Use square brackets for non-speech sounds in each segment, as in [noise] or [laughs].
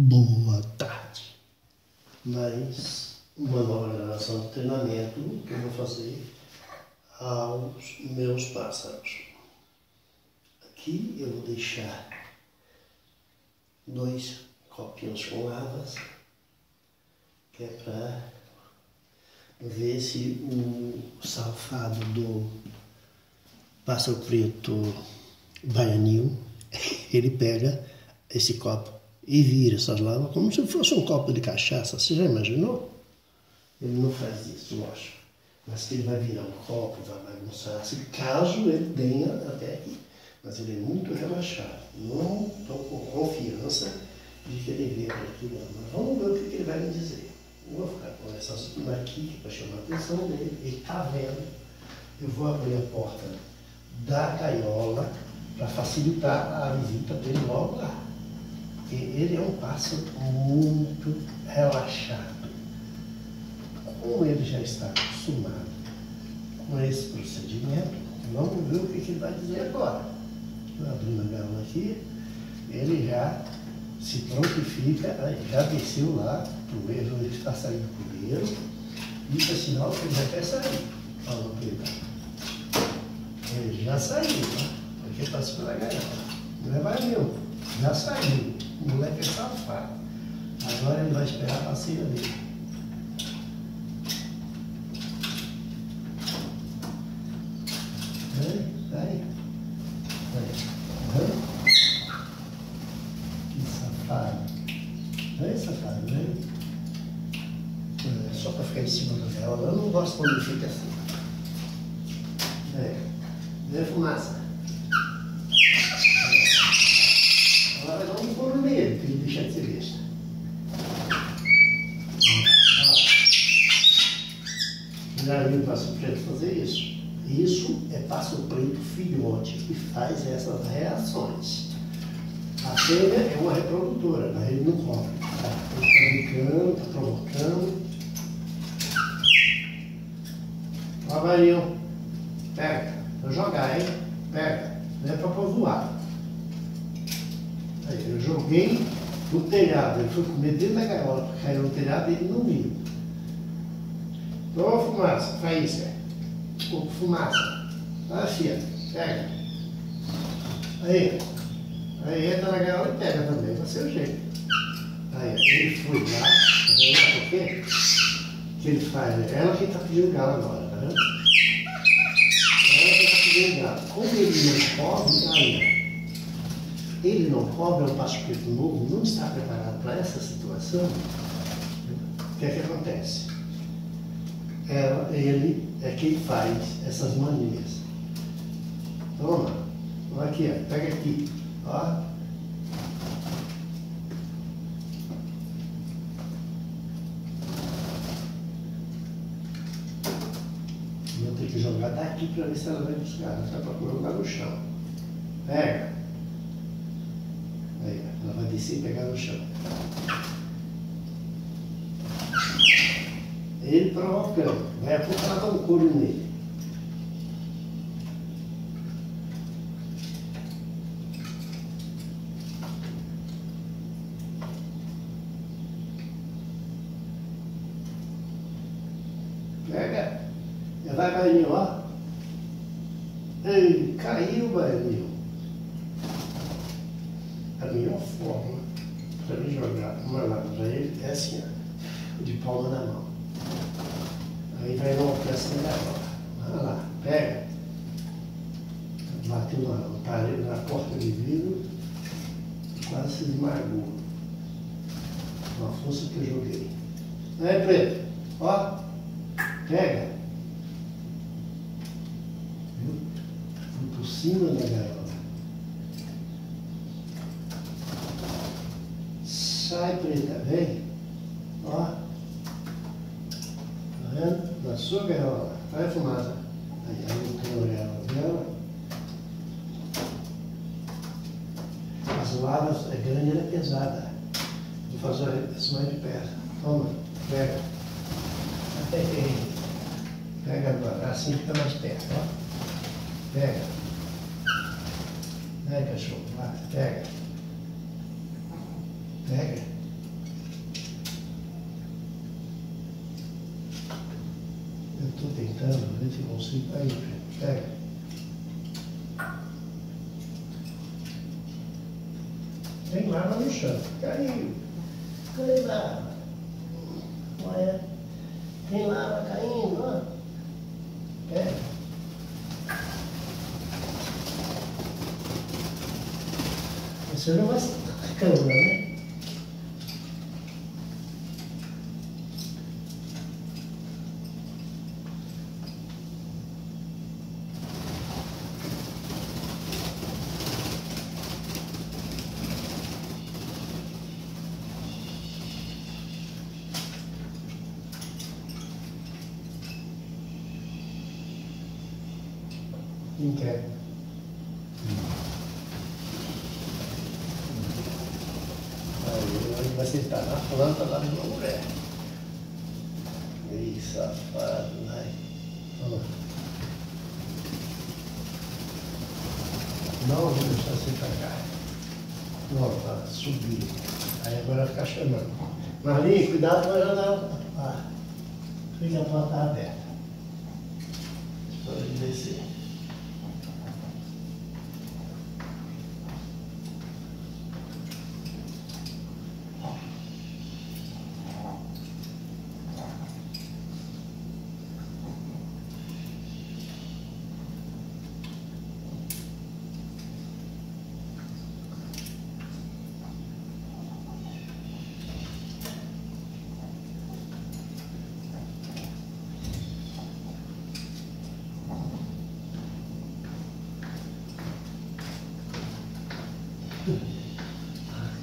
Boa tarde. Mais uma nova gravação de treinamento que eu vou fazer aos meus pássaros. Aqui eu vou deixar dois copinhos com lavas, que é para ver se o salfado do pássaro preto baianinho, [laughs] ele pega esse copo e vira essas lavas como se fosse um copo de cachaça. Você já imaginou? Ele não faz isso, lógico. Mas que ele vai virar um copo, vai bagunçar, se caso ele tenha até aqui. Mas ele é muito relaxado. Não estou com confiança de que ele veio aqui não. Mas vamos ver o que, ele vai me dizer. Eu vou ficar com essas marquitas para chamar a atenção dele. Ele está vendo. Eu vou abrir a porta da gaiola para facilitar a visita dele logo lá. Porque ele é um pássaro muito relaxado. Como ele já está acostumado com esse procedimento, vamos ver o que, ele vai dizer agora. Abrindo a gaiola aqui, ele já se prontifica, já desceu lá o erro, ele está saindo primeiro. Isso é sinal que ele já quer sair. Olha Ele já saiu, tá? porque passou pela gaiola. Não é meu, já saiu. O moleque é safado. Agora ele vai esperar a passeia dele. Aí, aí. Aí. Que safado. Aí, safado, né? Só para ficar em cima dela. Eu não gosto quando ele fica assim. É. Vem fumaça. já viu pássaro preto fazer isso. Isso é pássaro preto filhote que faz essas reações. A fêmea é uma reprodutora, mas ele não come. Ele está brincando, está provocando. Ó, Marinho, pega. Vou jogar, hein? Pega. Não é para voar. Aí, eu joguei no telhado. Ele foi comer dentro da gaiola, caiu no telhado e ele não viu. Ô fumaça, faísca. Ô fumaça. Tá, filha. Pega. Aí. Aí entra na gaiola e pega também, vai ser o jeito. Aí, ele foi lá, tá vendo por quê? que ele faz? Ela que tá pedindo galo agora, tá vendo? Ela que tá pedindo galo. Como ele não cobre, aí, ele não cobre, é um passo preto novo, não está preparado para essa situação, o que é que acontece? ela, ele é quem faz essas manias. Toma, olha aqui, ó, pega aqui, ó. Vou ter que jogar daqui para ver se ela vai buscar, não está para jogar no chão. Pega. Aí, ela vai descer e pegar no chão. Ele provocando. Vai apontar um couro nele. Pega. Já vai, baianinho, ó. Ei, caiu, baianinho. A melhor forma para mim jogar uma lata para ele é assim, ó, de palma na mão. Vai no alcance da gaiola. Vai lá, pega. Bateu na, na porta de vidro, quase se esmagou. Uma força que eu joguei. Aí, preto, ó, pega. Viu? Fui por cima da gaiola. Sai, preta, vem. Ó vendo? Na sua gaiola. Vai a fumaça. Aí, tenho a gaiola dela. As lavas é grande e é pesada. Vou fazer isso mais de perto. Toma, pega. Até Pega agora, assim fica mais perto, ó. Pega. Pega, cachorro, vai, pega. Pega. Consigo. Aí, filho, pega. Tem lava no chão. Caiu. Cadê lava? Olha. Tem lava caindo, ó. Pega. Você não vai [laughs] câmera, né? Quem quer? Vai sentar na planta lá de uma mulher. Ih, safado, vai. Ó. Não vou deixar você cagar. Não, tá subindo. Aí agora vai ficar chamando. Marlinhos, cuidado com a janela. Ah, fica a porta aberta. Pode descer.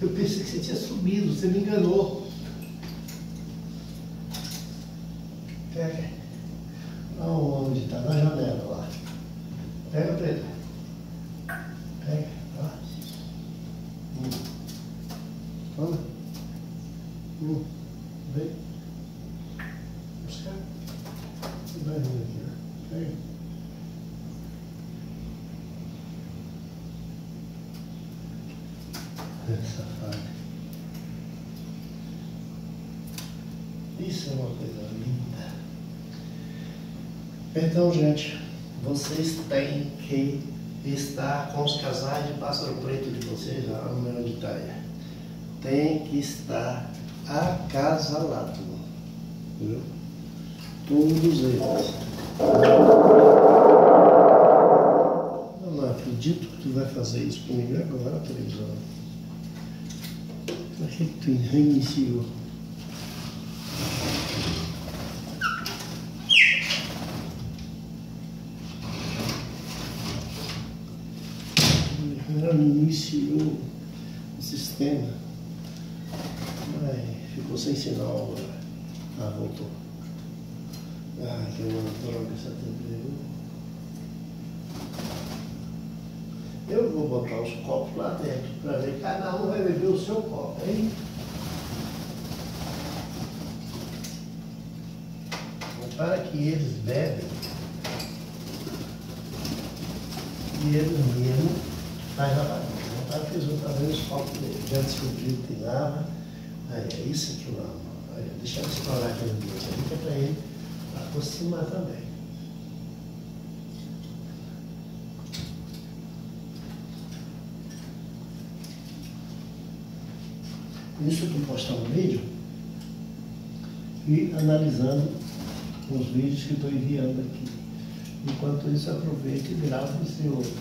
Eu pensei que você tinha subido, você me enganou. Pega. Aonde está? Na janela lá. Pega, Pedro. Pega. Lá. Hum. Toma. Hum. Vem. Buscar. Vai vir aqui, ó. Pega. Safado. Isso é uma coisa linda. Então, gente, vocês têm que estar com os casais de pássaro preto de vocês, lá no de Itaia. Tem que estar acasalado. Viu? Todos eles. Eu não acredito que tu vai fazer isso comigo agora, televisão. Tu reiniciou? Ela iniciou o sistema. Ai, ficou sem sinal agora. Ah, voltou. Ah, que uma droga essa TV. Eu vou botar os copos lá dentro para ver. Cada um vai beber o seu copo, hein? Para que eles bebem e eles mesmos fazem a bagunça. Que eles vão fazer os copos dele. Já descobriu que lava. Aí, é isso que eu amo. Deixa eu explorar aquele ambiente ali, que é para ele acostumar também. Isso que postar um vídeo e analisando os vídeos que estou enviando aqui. Enquanto isso, aproveito e gravo esse outro.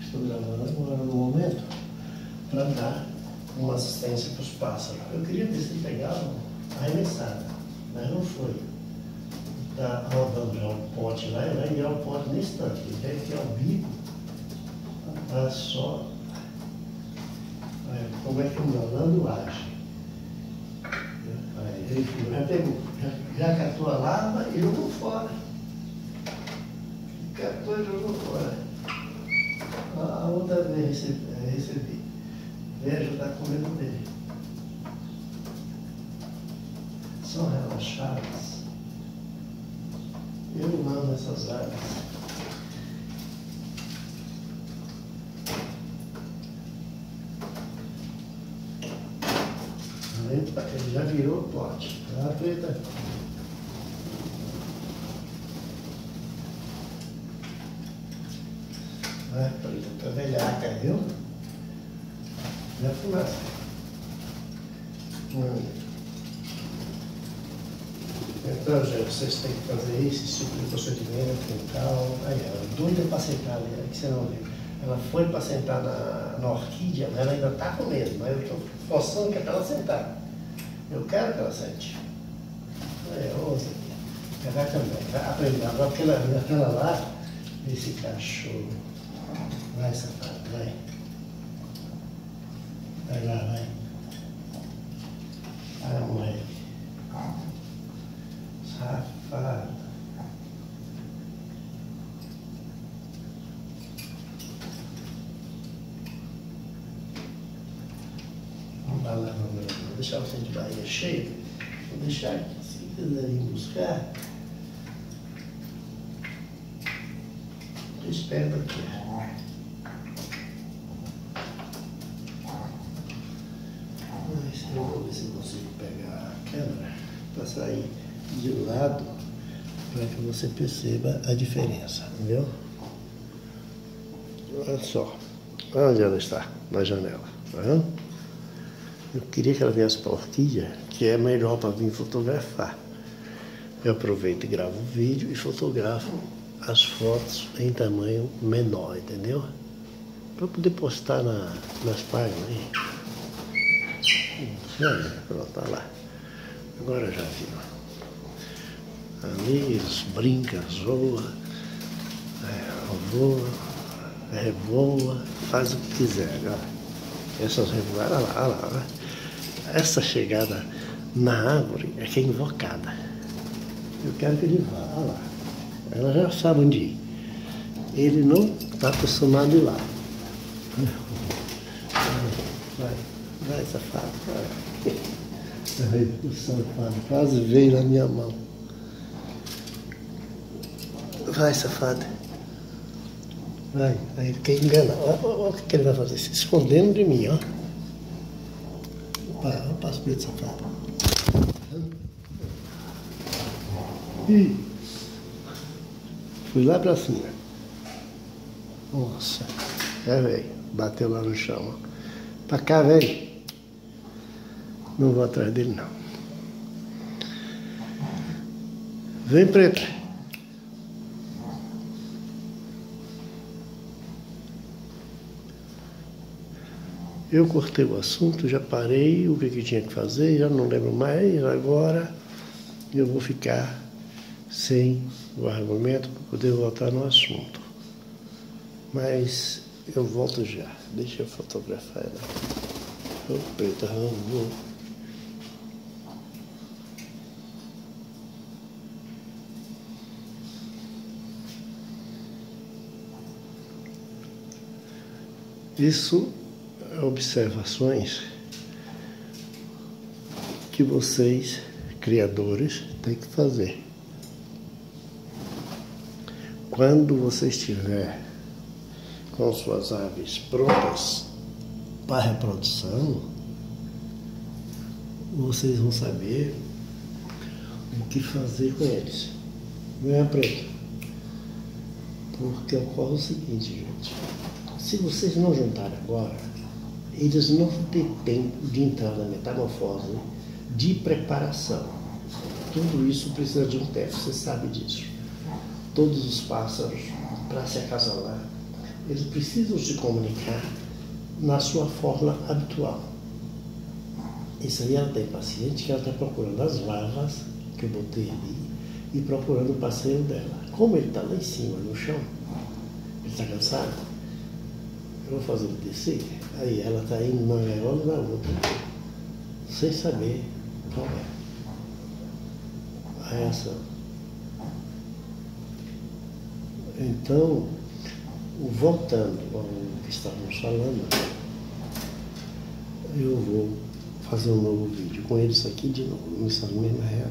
Estou gravando agora no momento para dar uma assistência para os pássaros. Eu queria ter sido pegado arremessada, mas não foi. Está rodando já o pote lá, e vai enviar o pote nesse instante. Ele vai enfiar o bico para só Olha, como é que o malandro age. Aí, ele já pegou, já, já catou a lava e jogou fora. Catou e jogou fora. A, a outra vez recebi, recebi. Veja, está com medo dele. São relaxadas. Eu amo essas aves. Ele já virou pote. Tá, preta? Vai, Preta, tua velhaca, viu? Já fumaça. Hum. Então, gente, vocês têm que fazer isso, esse tipo de procedimento e tal. Aí, ela é doida para sentar ali, que você não viu. Ela foi para sentar na, na orquídea, mas ela ainda está comendo, mas eu estou forçando que é para ela sentar. Eu quero que ela sente. Ouça aqui. Ela vai também, vai aprender. Agora, porque ela, ela lá, esse cachorro. Vai, safado, vai. Vai lá, vai. Vai, moleque. Safado. Vamos lá, vamos deixar você de barriga cheia. Vou deixar aqui. Se quiserem buscar, eu espero aqui. Mas eu vou ver se consigo pegar a câmera para sair de lado para que você perceba a diferença, entendeu? Olha só, onde ela está, na janela, tá vendo? Eu queria que ela viesse para a orquídea, que é melhor para vir fotografar. Eu aproveito e gravo o vídeo e fotografo as fotos em tamanho menor, entendeu? Para poder postar na, nas páginas aí. Aí, pronto, tá lá. Agora já viu. Ali eles brincam, zoam, é, voa, revoa, faz o que quiser. Agora, essas revoadas, olha lá, olha lá, olha. Essa chegada na árvore é que é invocada. Eu quero que ele vá, lá. Ela já sabe onde ir. Ele não está acostumado a ir lá. Vai, vai, safado. Vai. Ai, o safado quase veio na minha mão. Vai, safado. Vai, aí ele quer enganar. Olha o que ele vai fazer, se escondendo de mim, ó. Opa, opa, as pretas safado. Ih. Fui lá pra cima. Nossa. É, velho. Bateu lá no chão, ó. Pra cá, velho. Não vou atrás dele, não. Vem, preta. Eu cortei o assunto, já parei o que, que tinha que fazer, já não lembro mais. Agora eu vou ficar sem o argumento para poder voltar no assunto. Mas eu volto já. Deixa eu fotografar ela. Ô, preta, vamos. Isso observações que vocês, criadores, têm que fazer. Quando você estiver com suas aves prontas para reprodução, vocês vão saber o que fazer com eles. Não é preto? Porque ocorre o seguinte, gente. Se vocês não juntarem agora, eles não ter tempo de entrar na metamorfose de preparação. Tudo isso precisa de um tempo, você sabe disso. Todos os pássaros, para se acasalar, eles precisam se comunicar na sua forma habitual. Isso aí ela tem paciente que ela está procurando as larvas que eu botei ali e procurando o parceiro dela. Como ele está lá em cima, no chão, ele está cansado, eu vou fazer ele descer. Aí ela está indo numa gaiola e na outra, sem saber qual é a reação. Então, voltando ao que estávamos falando, eu vou fazer um novo vídeo com eles aqui de novo, nessa mesma reação.